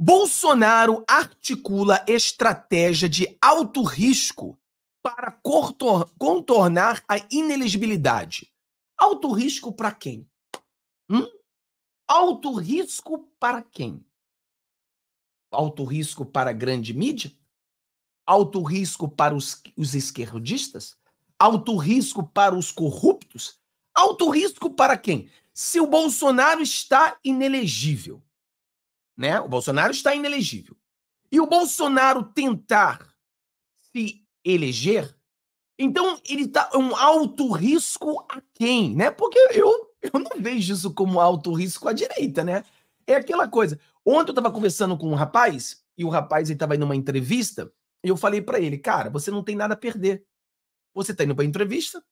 Bolsonaro articula estratégia de alto risco para contornar a inelegibilidade. Alto risco para quem? Hum? Alto risco para quem? Alto risco para a grande mídia? Alto risco para os, os esquerdistas? Alto risco para os corruptos? Alto risco para quem? Se o Bolsonaro está inelegível, né? O Bolsonaro está inelegível. E o Bolsonaro tentar se eleger, então ele está um alto risco a quem, né? Porque eu, eu não vejo isso como alto risco à direita, né? É aquela coisa. Ontem eu estava conversando com um rapaz, e o rapaz estava indo numa entrevista, e eu falei para ele, cara, você não tem nada a perder. Você está indo para entrevista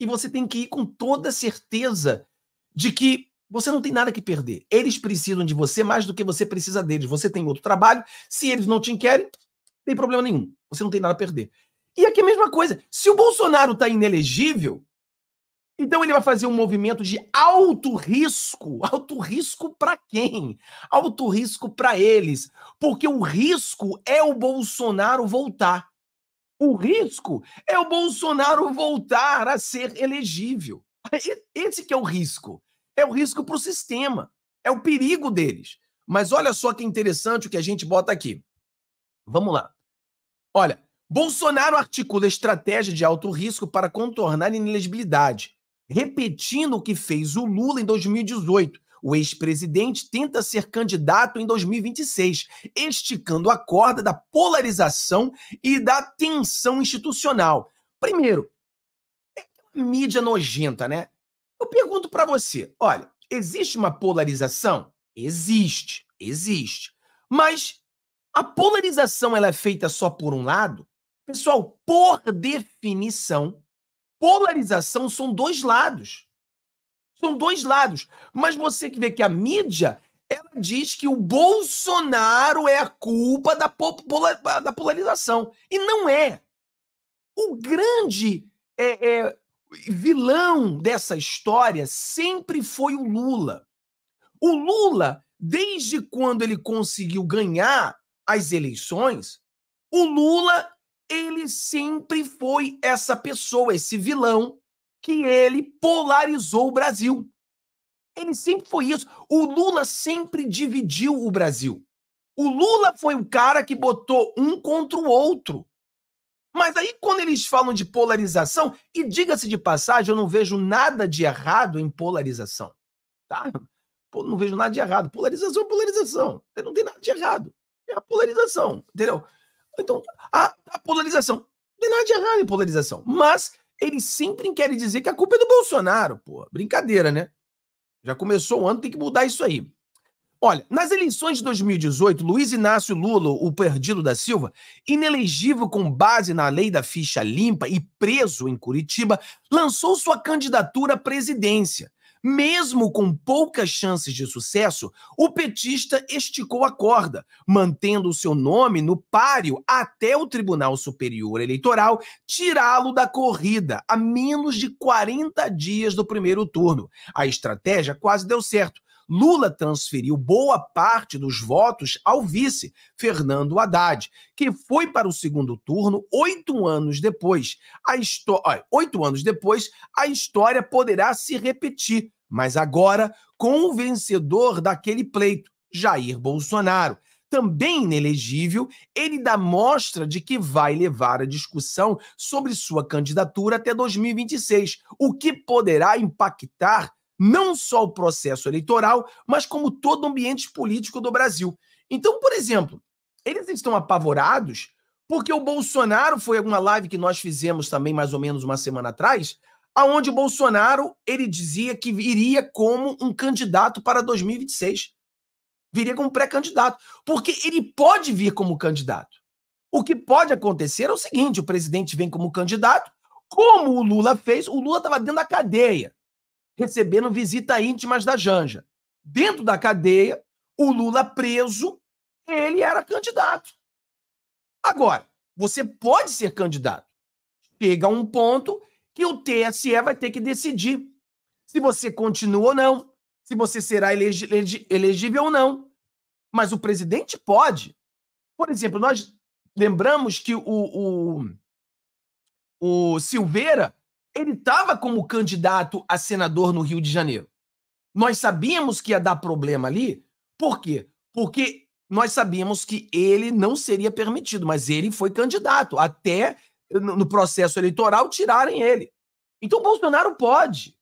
e você tem que ir com toda certeza de que você não tem nada que perder. Eles precisam de você mais do que você precisa deles. Você tem outro trabalho. Se eles não te querem, não tem problema nenhum. Você não tem nada a perder. E aqui é a mesma coisa. Se o Bolsonaro está inelegível, então ele vai fazer um movimento de alto risco. Alto risco para quem? Alto risco para eles. Porque o risco é o Bolsonaro voltar. O risco é o Bolsonaro voltar a ser elegível. Esse que é o risco. É o risco para o sistema. É o perigo deles. Mas olha só que interessante o que a gente bota aqui. Vamos lá. Olha, Bolsonaro articula estratégia de alto risco para contornar inelegibilidade, repetindo o que fez o Lula em 2018. O ex-presidente tenta ser candidato em 2026, esticando a corda da polarização e da tensão institucional. Primeiro, é mídia nojenta, né? Eu pergunto para você: olha, existe uma polarização? Existe, existe. Mas a polarização ela é feita só por um lado? Pessoal, por definição, polarização são dois lados. São dois lados. Mas você que vê que a mídia ela diz que o Bolsonaro é a culpa da, da polarização. E não é. O grande é, é, vilão dessa história sempre foi o Lula. O Lula, desde quando ele conseguiu ganhar as eleições, o Lula ele sempre foi essa pessoa, esse vilão que ele polarizou o Brasil. Ele sempre foi isso. O Lula sempre dividiu o Brasil. O Lula foi o cara que botou um contra o outro. Mas aí, quando eles falam de polarização, e diga-se de passagem, eu não vejo nada de errado em polarização. Tá? Pô, não vejo nada de errado. Polarização é polarização. Não tem nada de errado. É a polarização. Entendeu? Então, a, a polarização. Não tem nada de errado em polarização. Mas eles sempre querem dizer que a culpa é do Bolsonaro. Pô, brincadeira, né? Já começou o ano, tem que mudar isso aí. Olha, nas eleições de 2018, Luiz Inácio Lula, o perdido da Silva, inelegível com base na lei da ficha limpa e preso em Curitiba, lançou sua candidatura à presidência. Mesmo com poucas chances de sucesso, o petista esticou a corda, mantendo o seu nome no páreo até o Tribunal Superior Eleitoral tirá-lo da corrida a menos de 40 dias do primeiro turno. A estratégia quase deu certo Lula transferiu boa parte dos votos ao vice, Fernando Haddad, que foi para o segundo turno oito anos depois. A oito anos depois, a história poderá se repetir, mas agora com o vencedor daquele pleito, Jair Bolsonaro também inelegível, ele dá mostra de que vai levar a discussão sobre sua candidatura até 2026, o que poderá impactar não só o processo eleitoral, mas como todo o ambiente político do Brasil. Então, por exemplo, eles estão apavorados porque o Bolsonaro foi uma live que nós fizemos também mais ou menos uma semana atrás, aonde o Bolsonaro ele dizia que viria como um candidato para 2026. Viria como pré-candidato, porque ele pode vir como candidato. O que pode acontecer é o seguinte: o presidente vem como candidato, como o Lula fez, o Lula estava dentro da cadeia recebendo visita íntimas da Janja. Dentro da cadeia, o Lula preso, ele era candidato. Agora, você pode ser candidato. Chega um ponto que o TSE vai ter que decidir se você continua ou não, se você será elegível ou não. Mas o presidente pode. Por exemplo, nós lembramos que o, o, o Silveira ele estava como candidato a senador no Rio de Janeiro. Nós sabíamos que ia dar problema ali. Por quê? Porque nós sabíamos que ele não seria permitido, mas ele foi candidato até no processo eleitoral tirarem ele. Então o Bolsonaro pode.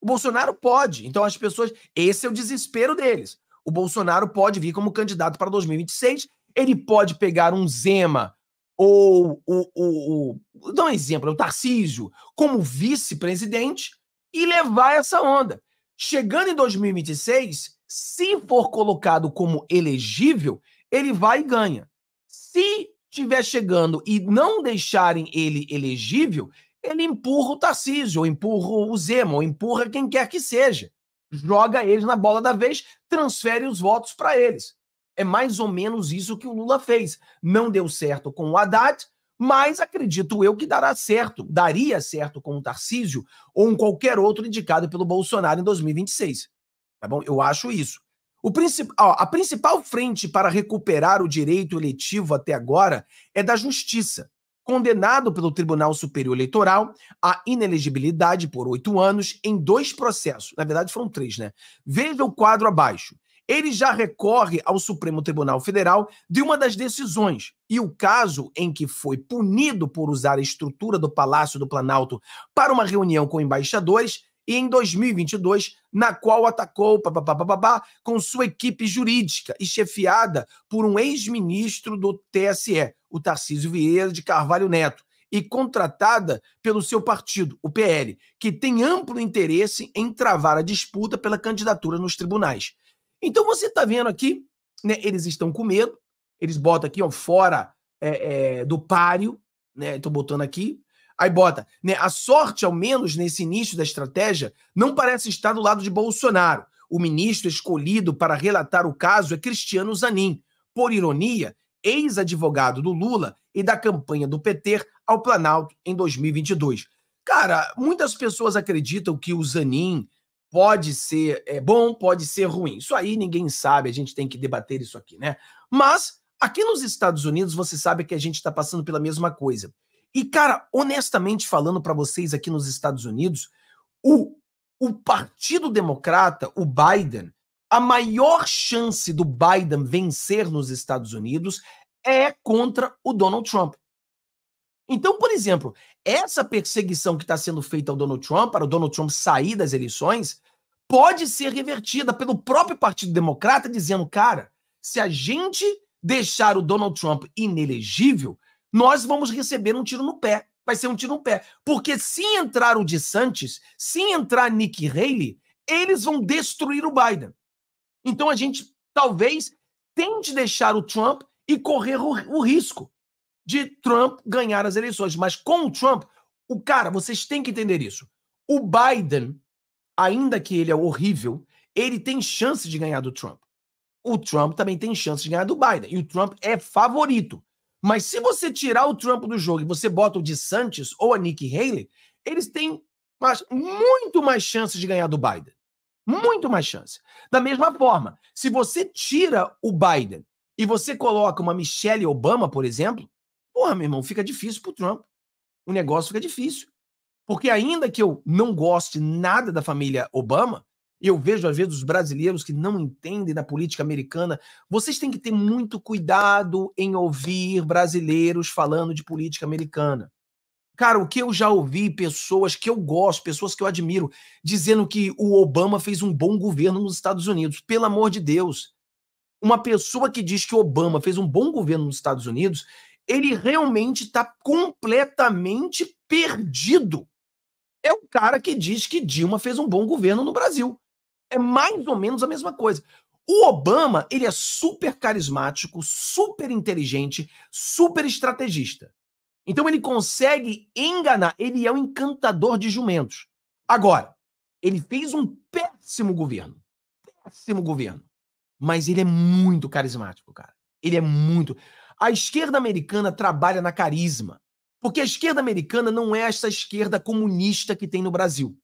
O Bolsonaro pode. Então as pessoas. Esse é o desespero deles. O Bolsonaro pode vir como candidato para 2026. Ele pode pegar um Zema ou o. o, o dar um exemplo, o Tarcísio, como vice-presidente e levar essa onda. Chegando em 2026, se for colocado como elegível, ele vai e ganha. Se estiver chegando e não deixarem ele elegível, ele empurra o Tarcísio, ou empurra o Zema, ou empurra quem quer que seja. Joga eles na bola da vez, transfere os votos para eles. É mais ou menos isso que o Lula fez. Não deu certo com o Haddad, mas acredito eu que dará certo, daria certo com o Tarcísio ou com qualquer outro indicado pelo Bolsonaro em 2026. Tá bom? Eu acho isso. Princip... Ó, a principal frente para recuperar o direito eletivo até agora é da Justiça. Condenado pelo Tribunal Superior Eleitoral à inelegibilidade por oito anos em dois processos. Na verdade, foram três, né? Veja o quadro abaixo ele já recorre ao Supremo Tribunal Federal de uma das decisões. E o caso em que foi punido por usar a estrutura do Palácio do Planalto para uma reunião com embaixadores, e em 2022, na qual atacou papapá, com sua equipe jurídica e chefiada por um ex-ministro do TSE, o Tarcísio Vieira de Carvalho Neto, e contratada pelo seu partido, o PL, que tem amplo interesse em travar a disputa pela candidatura nos tribunais. Então você está vendo aqui, né, eles estão com medo, eles botam aqui, ó, fora é, é, do páreo, né? Estou botando aqui. Aí bota, né? A sorte, ao menos nesse início da estratégia, não parece estar do lado de Bolsonaro. O ministro escolhido para relatar o caso é Cristiano Zanin, por ironia, ex-advogado do Lula e da campanha do PT ao Planalto em 2022. Cara, muitas pessoas acreditam que o Zanin pode ser é, bom, pode ser ruim. Isso aí ninguém sabe, a gente tem que debater isso aqui, né? Mas aqui nos Estados Unidos você sabe que a gente está passando pela mesma coisa. E, cara, honestamente falando para vocês aqui nos Estados Unidos, o, o Partido Democrata, o Biden, a maior chance do Biden vencer nos Estados Unidos é contra o Donald Trump. Então, por exemplo, essa perseguição que está sendo feita ao Donald Trump, para o Donald Trump sair das eleições, pode ser revertida pelo próprio Partido Democrata, dizendo, cara, se a gente deixar o Donald Trump inelegível, nós vamos receber um tiro no pé. Vai ser um tiro no pé. Porque se entrar o DeSantis, se entrar Nikki Haley, eles vão destruir o Biden. Então a gente talvez tente deixar o Trump e correr o, o risco de Trump ganhar as eleições. Mas com o Trump, o cara, vocês têm que entender isso. O Biden, ainda que ele é horrível, ele tem chance de ganhar do Trump. O Trump também tem chance de ganhar do Biden. E o Trump é favorito. Mas se você tirar o Trump do jogo e você bota o DeSantis ou a Nikki Haley, eles têm mais, muito mais chances de ganhar do Biden. Muito mais chance. Da mesma forma, se você tira o Biden e você coloca uma Michelle Obama, por exemplo, Porra, meu irmão, fica difícil pro Trump. O negócio fica difícil. Porque ainda que eu não goste nada da família Obama, eu vejo às vezes os brasileiros que não entendem da política americana, vocês têm que ter muito cuidado em ouvir brasileiros falando de política americana. Cara, o que eu já ouvi pessoas que eu gosto, pessoas que eu admiro, dizendo que o Obama fez um bom governo nos Estados Unidos. Pelo amor de Deus. Uma pessoa que diz que Obama fez um bom governo nos Estados Unidos, ele realmente está completamente perdido. É o cara que diz que Dilma fez um bom governo no Brasil. É mais ou menos a mesma coisa. O Obama, ele é super carismático, super inteligente, super estrategista. Então ele consegue enganar, ele é um encantador de jumentos. Agora, ele fez um péssimo governo. Péssimo governo. Mas ele é muito carismático, cara. Ele é muito. A esquerda americana trabalha na carisma. Porque a esquerda americana não é essa esquerda comunista que tem no Brasil.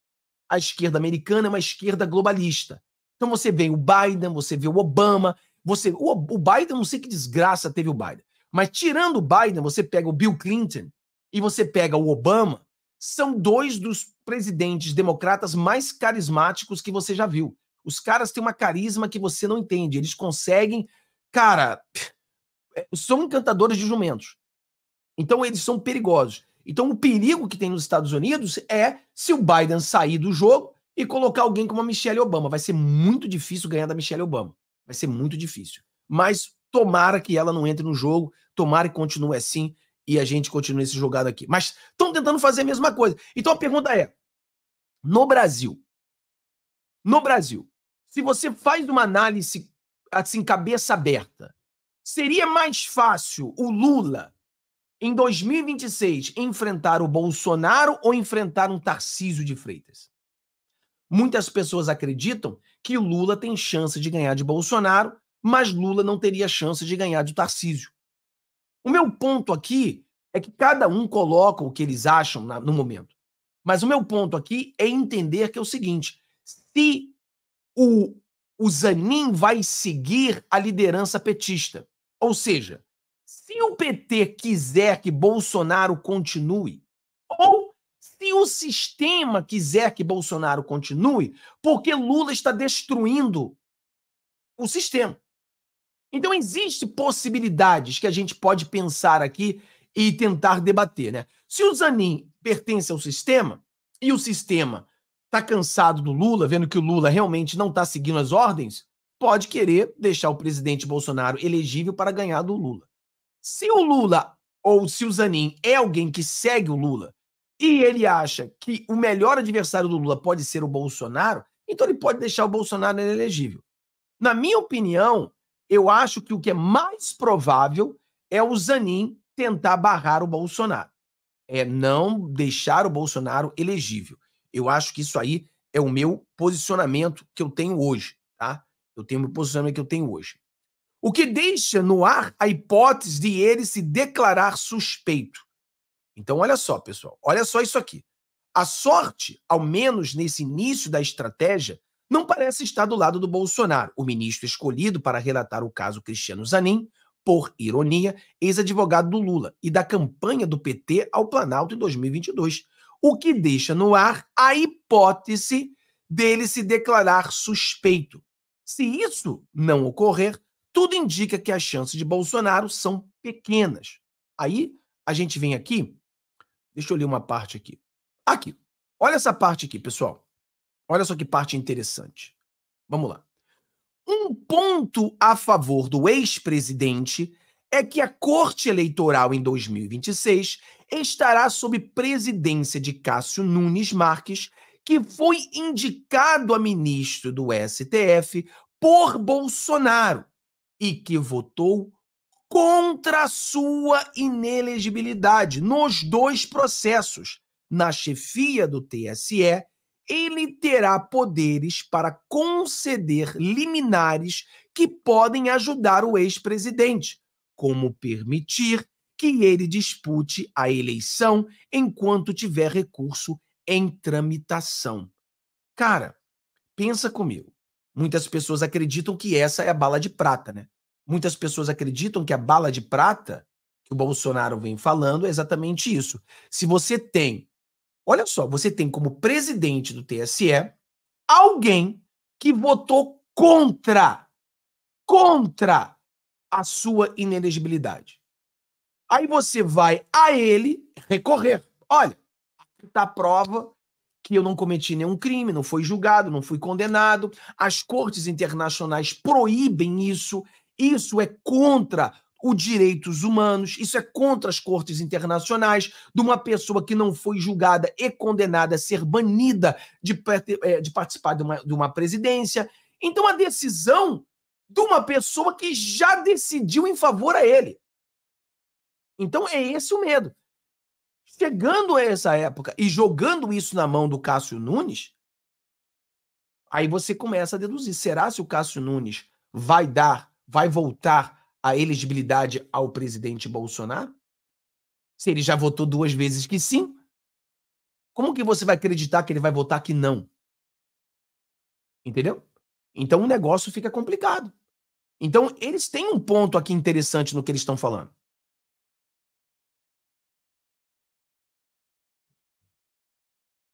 A esquerda americana é uma esquerda globalista. Então você vê o Biden, você vê o Obama, Você, o, o Biden, não sei que desgraça teve o Biden, mas tirando o Biden, você pega o Bill Clinton e você pega o Obama, são dois dos presidentes democratas mais carismáticos que você já viu. Os caras têm uma carisma que você não entende. Eles conseguem, cara, são encantadores de jumentos. Então eles são perigosos. Então o perigo que tem nos Estados Unidos é se o Biden sair do jogo e colocar alguém como a Michelle Obama. Vai ser muito difícil ganhar da Michelle Obama. Vai ser muito difícil. Mas tomara que ela não entre no jogo, tomara que continue assim e a gente continue esse jogado aqui. Mas estão tentando fazer a mesma coisa. Então a pergunta é: no Brasil, no Brasil, se você faz uma análise assim, cabeça aberta, seria mais fácil o Lula, em 2026, enfrentar o Bolsonaro ou enfrentar um Tarcísio de Freitas? Muitas pessoas acreditam que Lula tem chance de ganhar de Bolsonaro, mas Lula não teria chance de ganhar de Tarcísio. O meu ponto aqui é que cada um coloca o que eles acham no momento. Mas o meu ponto aqui é entender que é o seguinte: se o, o Zanin vai seguir a liderança petista, ou seja, se o PT quiser que Bolsonaro continue, ou se o sistema quiser que Bolsonaro continue, porque Lula está destruindo o sistema. Então, existem possibilidades que a gente pode pensar aqui e tentar debater, né? Se o Zanin pertence ao sistema e o sistema está cansado do Lula, vendo que o Lula realmente não está seguindo as ordens, pode querer deixar o presidente Bolsonaro elegível para ganhar do Lula. Se o Lula ou se o Zanin é alguém que segue o Lula e ele acha que o melhor adversário do Lula pode ser o Bolsonaro, então ele pode deixar o Bolsonaro elegível. Na minha opinião, eu acho que o que é mais provável é o Zanin tentar barrar o Bolsonaro. É não deixar o Bolsonaro elegível. Eu acho que isso aí é o meu posicionamento que eu tenho hoje, tá? Eu tenho o posicionamento que eu tenho hoje. O que deixa no ar a hipótese de ele se declarar suspeito. Então, olha só, pessoal, olha só isso aqui. A sorte, ao menos nesse início da estratégia, não parece estar do lado do Bolsonaro, o ministro escolhido para relatar o caso Cristiano Zanin, por ironia, ex-advogado do Lula e da campanha do PT ao Planalto em 2022, o que deixa no ar a hipótese dele se declarar suspeito. Se isso não ocorrer, tudo indica que as chances de Bolsonaro são pequenas. Aí a gente vem aqui, deixa eu ler uma parte aqui. Aqui, olha essa parte aqui, pessoal. Olha só que parte interessante. Vamos lá. Um ponto a favor do ex-presidente é que a Corte Eleitoral em 2026 estará sob presidência de Cássio Nunes Marques, que foi indicado a ministro do STF por Bolsonaro e que votou contra a sua inelegibilidade nos dois processos, na chefia do TSE ele terá poderes para conceder liminares que podem ajudar o ex-presidente, como permitir que ele dispute a eleição enquanto tiver recurso em tramitação. Cara, pensa comigo. Muitas pessoas acreditam que essa é a bala de prata, né? Muitas pessoas acreditam que a bala de prata que o Bolsonaro vem falando é exatamente isso. Se você tem Olha só, você tem como presidente do TSE alguém que votou contra contra a sua inelegibilidade. Aí você vai a ele recorrer. Olha, está a prova que eu não cometi nenhum crime, não fui julgado, não fui condenado. As cortes internacionais proíbem isso. Isso é contra os direitos humanos, isso é contra as cortes internacionais, de uma pessoa que não foi julgada e condenada a ser banida de, é, de participar de uma, de uma presidência. Então, a decisão de uma pessoa que já decidiu em favor a ele. Então, é esse o medo. Chegando a essa época e jogando isso na mão do Cássio Nunes, aí você começa a deduzir: será se o Cássio Nunes vai dar, vai voltar a elegibilidade ao presidente Bolsonaro? Se ele já votou duas vezes que sim, como que você vai acreditar que ele vai votar que não? Entendeu? Então o negócio fica complicado. Então, eles têm um ponto aqui interessante no que eles estão falando.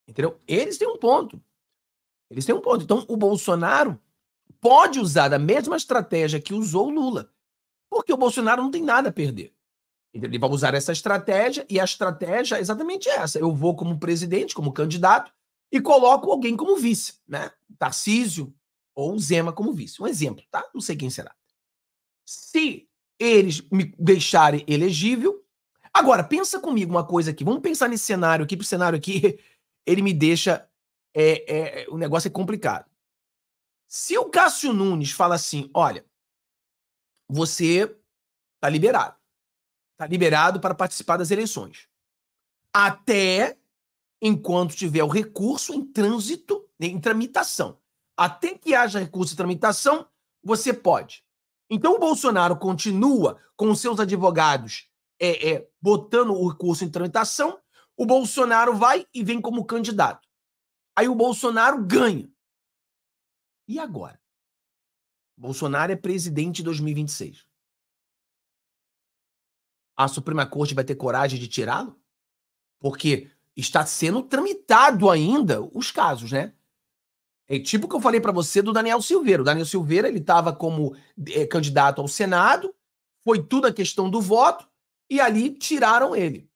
Entendeu? Eles têm um ponto. Eles têm um ponto. Então, o Bolsonaro pode usar a mesma estratégia que usou o Lula. Porque o Bolsonaro não tem nada a perder. Ele vai usar essa estratégia e a estratégia é exatamente essa. Eu vou como presidente, como candidato, e coloco alguém como vice, né? Tarcísio ou Zema como vice. Um exemplo, tá? Não sei quem será. Se eles me deixarem elegível. Agora, pensa comigo uma coisa aqui. Vamos pensar nesse cenário aqui, pro cenário aqui, ele me deixa. É, é, o negócio é complicado. Se o Cássio Nunes fala assim: olha, você tá liberado. Tá liberado para participar das eleições. Até enquanto tiver o recurso em trânsito, em tramitação. Até que haja recurso em tramitação, você pode. Então o Bolsonaro continua com seus advogados é, é, botando o recurso em tramitação, o Bolsonaro vai e vem como candidato. Aí o Bolsonaro ganha. E agora? Bolsonaro é presidente em 2026. A Suprema Corte vai ter coragem de tirá-lo? Porque está sendo tramitado ainda os casos, né? É tipo o que eu falei para você do Daniel Silveira. O Daniel Silveira ele estava como é, candidato ao Senado, foi tudo a questão do voto e ali tiraram ele.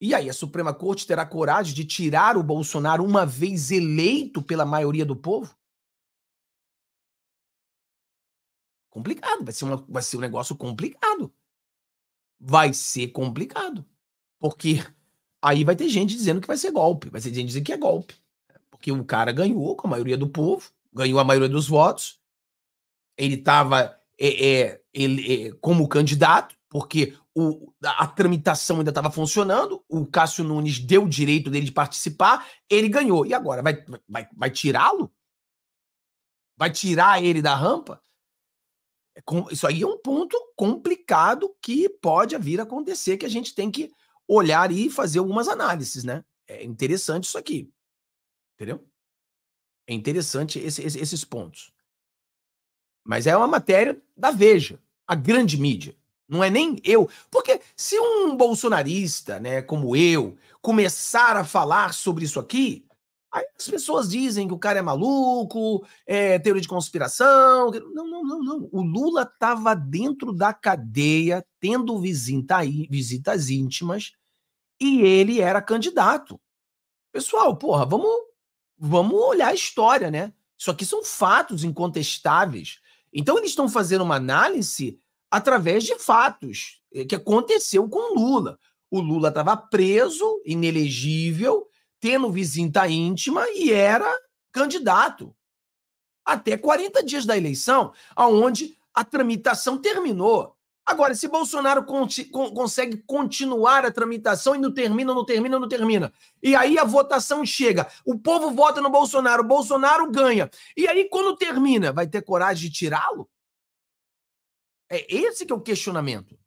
E aí a Suprema Corte terá coragem de tirar o Bolsonaro uma vez eleito pela maioria do povo? Complicado, vai ser, uma, vai ser um negócio complicado. Vai ser complicado. Porque Aí vai ter gente dizendo que vai ser golpe, vai ter gente dizendo que é golpe. Porque o cara ganhou com a maioria do povo, ganhou a maioria dos votos, ele estava é, é, ele, é, como candidato, porque o, a tramitação ainda estava funcionando, o Cássio Nunes deu o direito dele de participar, ele ganhou. E agora? Vai, vai, vai tirá-lo? Vai tirar ele da rampa? É isso aí é um ponto complicado que pode vir a acontecer, que a gente tem que olhar e fazer algumas análises, né? É interessante isso aqui. Entendeu? É interessante esse, esse, esses pontos. Mas é uma matéria da Veja, a grande mídia. Não é nem eu. Porque se um bolsonarista, né, como eu, começar a falar sobre isso aqui, aí as pessoas dizem que o cara é maluco, é teoria de conspiração. Não, não, não, não. O Lula estava dentro da cadeia, tendo visita, visitas íntimas, e ele era candidato. Pessoal, porra, vamos, vamos olhar a história, né? Isso aqui são fatos incontestáveis. Então, eles estão fazendo uma análise através de fatos eh, que aconteceu com o Lula. O Lula estava preso, inelegível, tendo visita íntima e era candidato. Até 40 dias da eleição, aonde a tramitação terminou. Agora, se Bolsonaro con consegue continuar a tramitação e não termina, não termina, não termina. E aí a votação chega, o povo vota no Bolsonaro, Bolsonaro ganha. E aí, quando termina, vai ter coragem de tirá-lo? É esse que é o questionamento.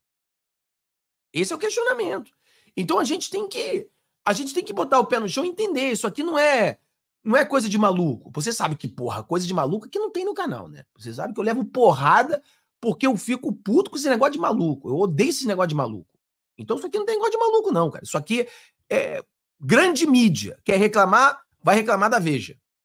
Esse é o questionamento. Então a gente tem que a gente tem que botar o pé no chão e entender, isso aqui não é não é coisa de maluco. Você sabe que porra, coisa de maluco que não tem no canal, né? Você sabe que eu levo porrada porque eu fico puto com esse negócio de maluco. Eu odeio esse negócio de maluco. Então isso aqui não tem negócio de maluco, não, cara. Isso aqui é grande mídia. Quer reclamar? Vai reclamar da Veja.